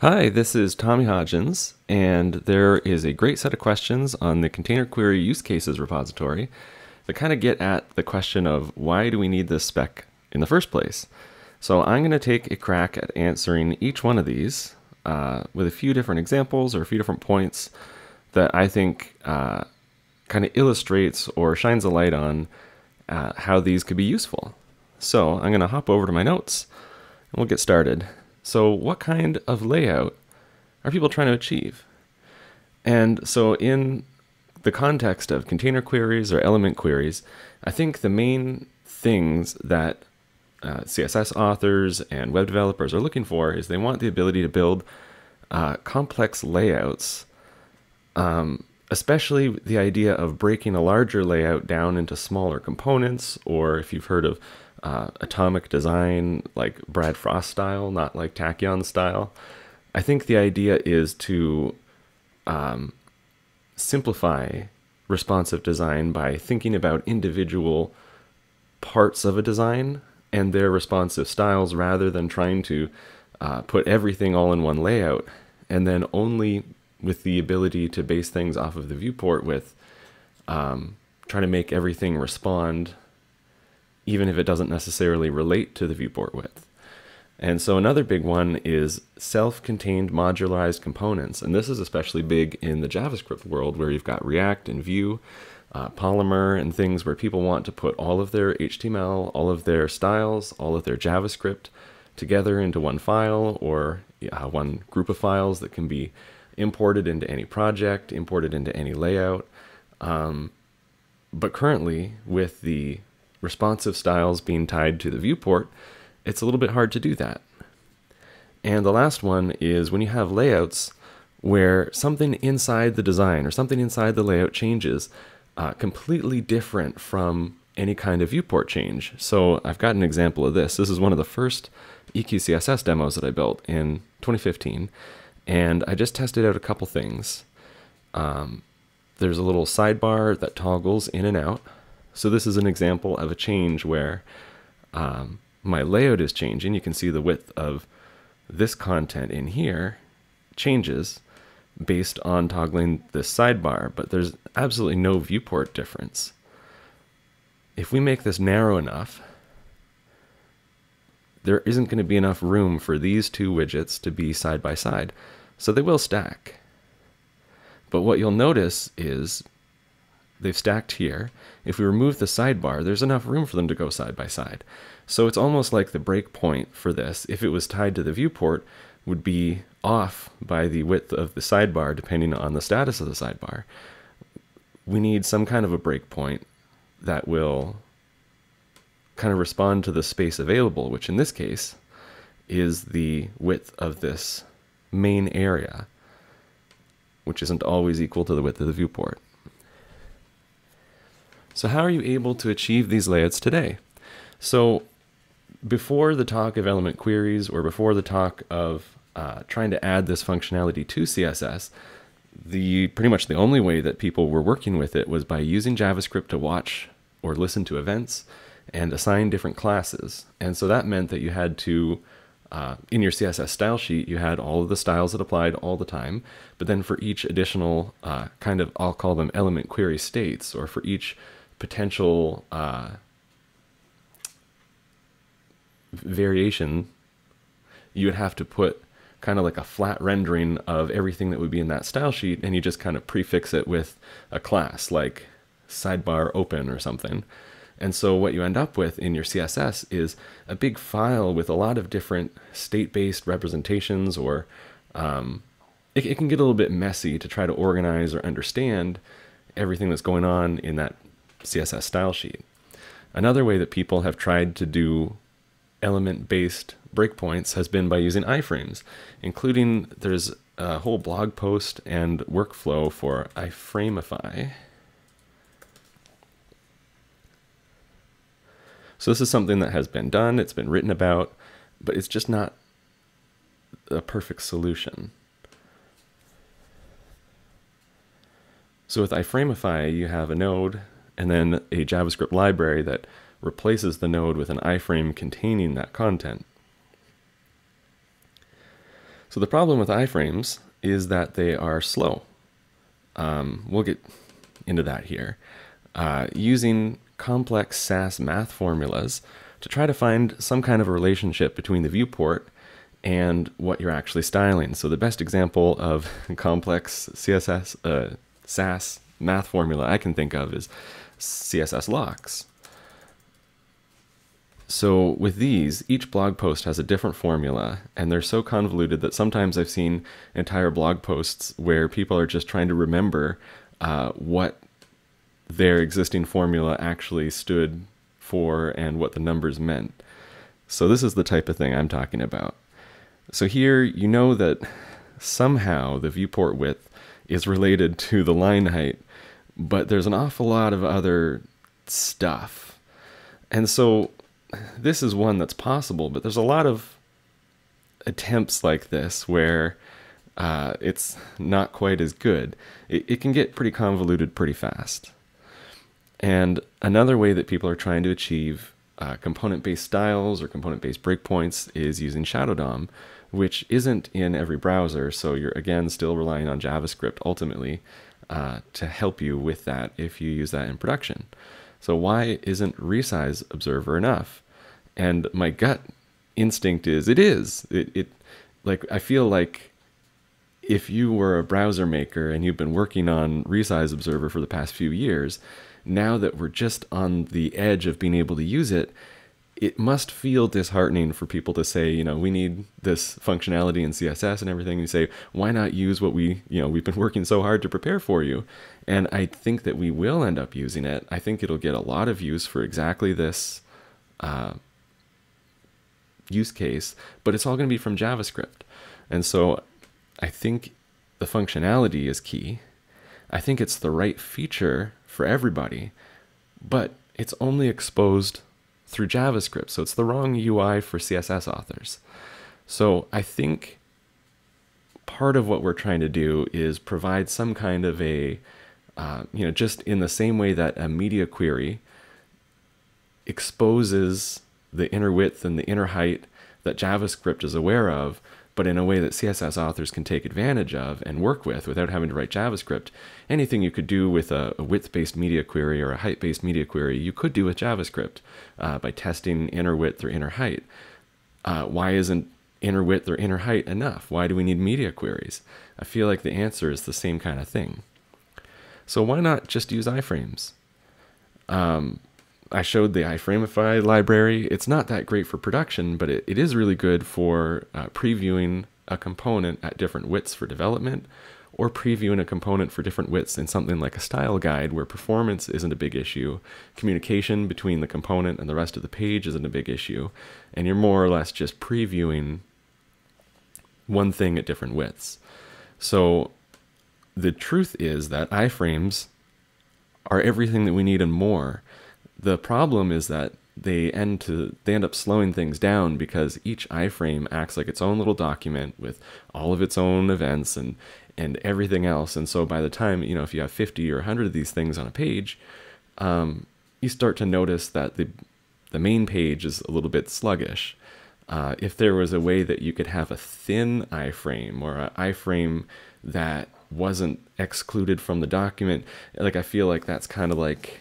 Hi, this is Tommy Hodgins, and there is a great set of questions on the Container Query Use Cases repository that kind of get at the question of why do we need this spec in the first place? So I'm going to take a crack at answering each one of these uh, with a few different examples or a few different points that I think uh, kind of illustrates or shines a light on uh, how these could be useful. So I'm going to hop over to my notes and we'll get started. So, what kind of layout are people trying to achieve? And so, in the context of container queries or element queries, I think the main things that uh, CSS authors and web developers are looking for is they want the ability to build uh, complex layouts, um, especially the idea of breaking a larger layout down into smaller components, or if you've heard of uh, atomic design, like Brad Frost style, not like Tachyon style. I think the idea is to um, simplify responsive design by thinking about individual parts of a design and their responsive styles rather than trying to uh, put everything all in one layout and then only with the ability to base things off of the viewport with um, trying to make everything respond even if it doesn't necessarily relate to the viewport width. And so another big one is self-contained modularized components. And this is especially big in the JavaScript world where you've got React and Vue, uh, Polymer and things where people want to put all of their HTML, all of their styles, all of their JavaScript together into one file or uh, one group of files that can be imported into any project, imported into any layout. Um, but currently with the responsive styles being tied to the viewport, it's a little bit hard to do that. And the last one is when you have layouts where something inside the design or something inside the layout changes uh, completely different from any kind of viewport change. So I've got an example of this. This is one of the first EQCSS demos that I built in 2015. And I just tested out a couple things. Um, there's a little sidebar that toggles in and out. So this is an example of a change where um, my layout is changing. You can see the width of this content in here changes based on toggling this sidebar, but there's absolutely no viewport difference. If we make this narrow enough, there isn't going to be enough room for these two widgets to be side by side, so they will stack. But what you'll notice is they've stacked here. If we remove the sidebar, there's enough room for them to go side by side. So it's almost like the breakpoint for this, if it was tied to the viewport, would be off by the width of the sidebar depending on the status of the sidebar. We need some kind of a breakpoint that will kind of respond to the space available, which in this case is the width of this main area, which isn't always equal to the width of the viewport. So how are you able to achieve these layouts today? So before the talk of element queries or before the talk of uh, trying to add this functionality to CSS, the pretty much the only way that people were working with it was by using JavaScript to watch or listen to events and assign different classes. And so that meant that you had to, uh, in your CSS style sheet, you had all of the styles that applied all the time. But then for each additional uh, kind of, I'll call them element query states, or for each potential uh, variation, you would have to put kind of like a flat rendering of everything that would be in that style sheet, and you just kind of prefix it with a class like sidebar open or something. And so what you end up with in your CSS is a big file with a lot of different state-based representations or um, it, it, can get a little bit messy to try to organize or understand everything that's going on in that CSS style sheet. Another way that people have tried to do element-based breakpoints has been by using iframes, including there's a whole blog post and workflow for iframify. So this is something that has been done, it's been written about, but it's just not a perfect solution. So with iframify, you have a node and then a JavaScript library that replaces the node with an iframe containing that content. So the problem with iframes is that they are slow. Um, we'll get into that here. Uh, using complex Sass math formulas to try to find some kind of a relationship between the viewport and what you're actually styling. So the best example of complex CSS uh, Sass math formula I can think of is CSS locks. So with these, each blog post has a different formula, and they're so convoluted that sometimes I've seen entire blog posts where people are just trying to remember uh, what their existing formula actually stood for and what the numbers meant. So this is the type of thing I'm talking about. So here you know that somehow the viewport width is related to the line height, but there's an awful lot of other stuff. And so this is one that's possible, but there's a lot of attempts like this where uh, it's not quite as good. It, it can get pretty convoluted pretty fast. And another way that people are trying to achieve uh, component based styles or component based breakpoints is using Shadow DOM, which isn't in every browser. So you're again still relying on JavaScript ultimately uh, to help you with that if you use that in production. So why isn't resize observer enough? And my gut instinct is it is. It, it like I feel like if you were a browser maker and you've been working on resize observer for the past few years, now that we're just on the edge of being able to use it, it must feel disheartening for people to say, you know, we need this functionality in CSS and everything. And you say, why not use what we, you know, we've been working so hard to prepare for you? And I think that we will end up using it. I think it'll get a lot of use for exactly this uh, use case, but it's all going to be from JavaScript. And so I think the functionality is key. I think it's the right feature for everybody, but it's only exposed through JavaScript. So it's the wrong UI for CSS authors. So I think part of what we're trying to do is provide some kind of a, uh, you know, just in the same way that a media query exposes the inner width and the inner height that JavaScript is aware of, but in a way that CSS authors can take advantage of and work with without having to write JavaScript. Anything you could do with a, width-based media query or a height-based media query, you could do with JavaScript uh, by testing inner width or inner height. Uh, why isn't inner width or inner height enough? Why do we need media queries? I feel like the answer is the same kind of thing. So why not just use iframes? Um, I showed the iframify library. It's not that great for production, but it, it is really good for uh, previewing a component at different widths for development or previewing a component for different widths in something like a style guide where performance isn't a big issue, communication between the component and the rest of the page isn't a big issue, and you're more or less just previewing one thing at different widths. So the truth is that iframes are everything that we need and more. The problem is that they end to they end up slowing things down because each iframe acts like its own little document with all of its own events and and everything else. And so by the time you know if you have 50 or 100 of these things on a page, um, you start to notice that the the main page is a little bit sluggish. Uh, if there was a way that you could have a thin iframe or an iframe that wasn't excluded from the document, like I feel like that's kind of like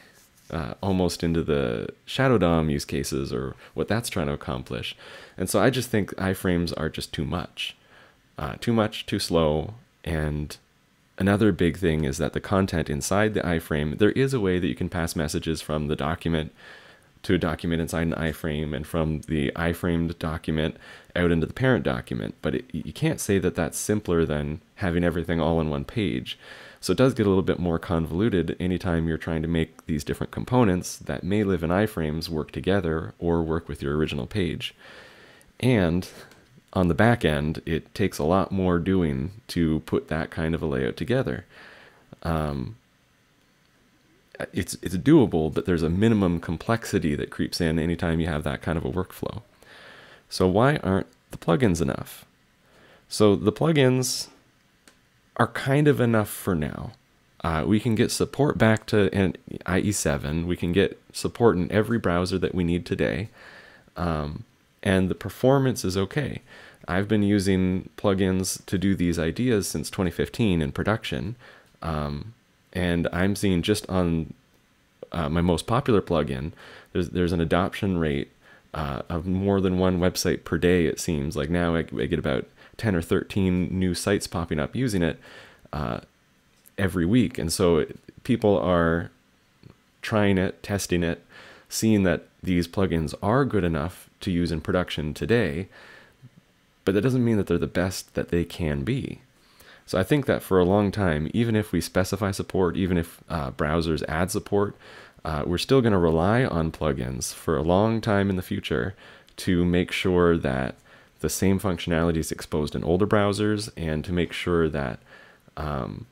uh, almost into the Shadow DOM use cases or what that's trying to accomplish. And so I just think iframes are just too much. Uh, too much, too slow. And another big thing is that the content inside the iframe, there is a way that you can pass messages from the document to a document inside an iframe and from the iframed document out into the parent document. But it, you can't say that that's simpler than having everything all in one page. So it does get a little bit more convoluted anytime you're trying to make these different components that may live in iframes work together or work with your original page. And on the back end, it takes a lot more doing to put that kind of a layout together. Um, it's it's doable, but there's a minimum complexity that creeps in anytime you have that kind of a workflow. So why aren't the plugins enough? So the plugins are kind of enough for now. Uh, we can get support back to IE7. We can get support in every browser that we need today. Um, and the performance is okay. I've been using plugins to do these ideas since 2015 in production. Um, and I'm seeing just on uh, my most popular plugin, there's, there's an adoption rate uh, of more than one website per day, it seems. Like now I, I, get about 10 or 13 new sites popping up using it uh, every week. And so people are trying it, testing it, seeing that these plugins are good enough to use in production today, but that doesn't mean that they're the best that they can be. So I think that for a long time, even if we specify support, even if uh, browsers add support, uh, we're still going to rely on plugins for a long time in the future to make sure that the same functionality is exposed in older browsers and to make sure that um,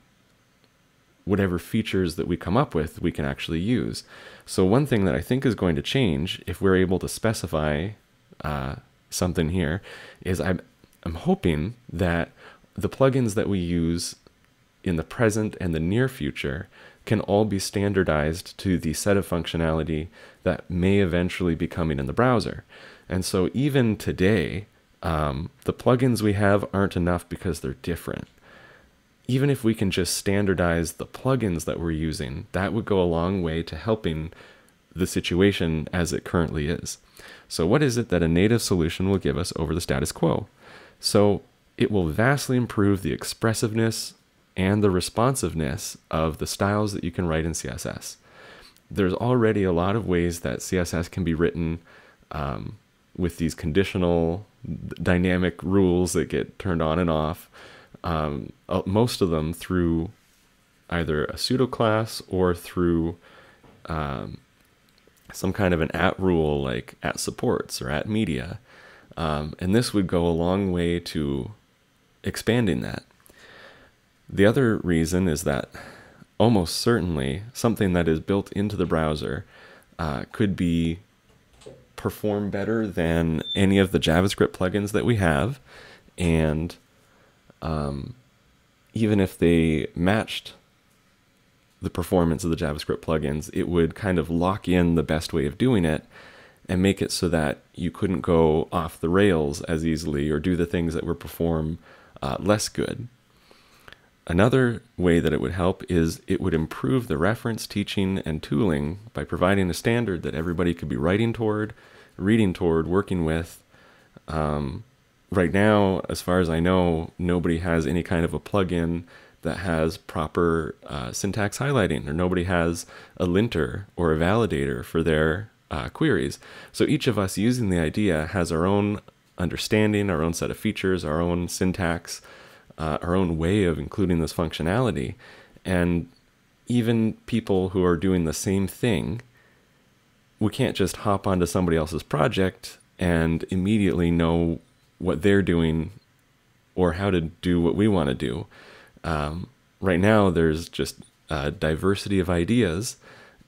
whatever features that we come up with, we can actually use. So one thing that I think is going to change if we're able to specify uh, something here is I'm, I'm hoping that the plugins that we use in the present and the near future can all be standardized to the set of functionality that may eventually be coming in the browser. And so even today, um, the plugins we have aren't enough because they're different even if we can just standardize the plugins that we're using, that would go a long way to helping the situation as it currently is. So, what is it that a native solution will give us over the status quo? So, it will vastly improve the expressiveness and the responsiveness of the styles that you can write in CSS. There's already a lot of ways that CSS can be written um, with these conditional dynamic rules that get turned on and off um, uh, most of them through either a pseudo class or through um, some kind of an at rule like at supports or at media. Um, and this would go a long way to expanding that. The other reason is that almost certainly something that is built into the browser uh, could be perform better than any of the JavaScript plugins that we have. And um, even if they matched the performance of the JavaScript plugins, it would kind of lock in the best way of doing it and make it so that you couldn't go off the rails as easily or do the things that would perform uh, less good. Another way that it would help is it would improve the reference, teaching, and tooling by providing a standard that everybody could be writing toward, reading toward, working with, um, right now, as far as I know, nobody has any kind of a plugin that has proper uh, syntax highlighting, or nobody has a linter or a validator for their uh, queries. So each of us using the idea has our own understanding, our own set of features, our own syntax, uh, our own way of including this functionality. And even people who are doing the same thing, we can't just hop onto somebody else's project and immediately know what they're doing or how to do what we want to do. Um, right now, there's just a diversity of ideas,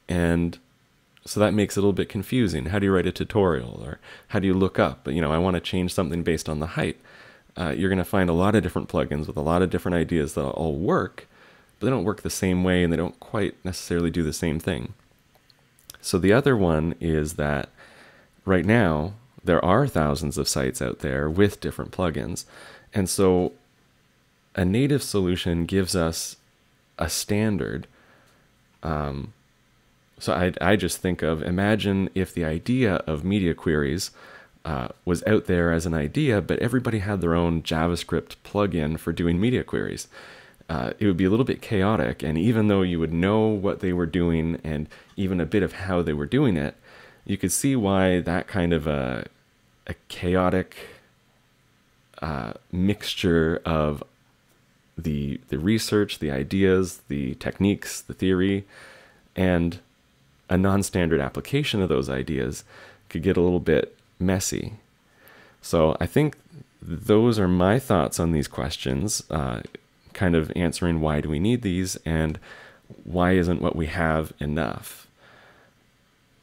and so that makes it a little bit confusing. How do you write a tutorial, or how do you look up? You know, I want to change something based on the height. Uh, you're going to find a lot of different plugins with a lot of different ideas that all work, but they don't work the same way, and they don't quite necessarily do the same thing. So the other one is that right now there are thousands of sites out there with different plugins. And so a native solution gives us a standard. Um, so I, I just think of imagine if the idea of media queries uh, was out there as an idea, but everybody had their own JavaScript plugin for doing media queries. Uh, it would be a little bit chaotic. And even though you would know what they were doing and even a bit of how they were doing it, you could see why that kind of a a chaotic uh, mixture of the the research, the ideas, the techniques, the theory, and a non-standard application of those ideas could get a little bit messy. So I think those are my thoughts on these questions, uh, kind of answering why do we need these and why isn't what we have enough.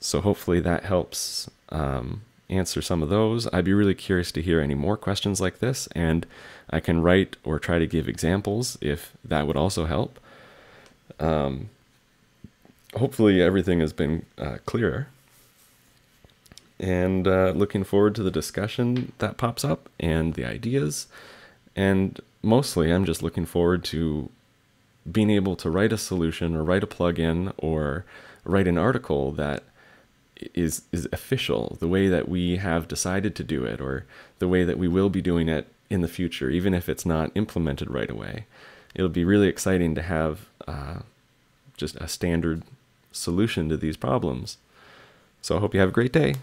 So hopefully that helps. Um, answer some of those. I'd be really curious to hear any more questions like this, and I can write or try to give examples if that would also help. Um, hopefully, everything has been uh, clearer. and uh, looking forward to the discussion that pops up and the ideas. And mostly, I'm just looking forward to being able to write a solution or write a plugin or write an article that is is official the way that we have decided to do it or the way that we will be doing it in the future even if it's not implemented right away. It'll be really exciting to have uh, just a standard solution to these problems. So i hope you have a great day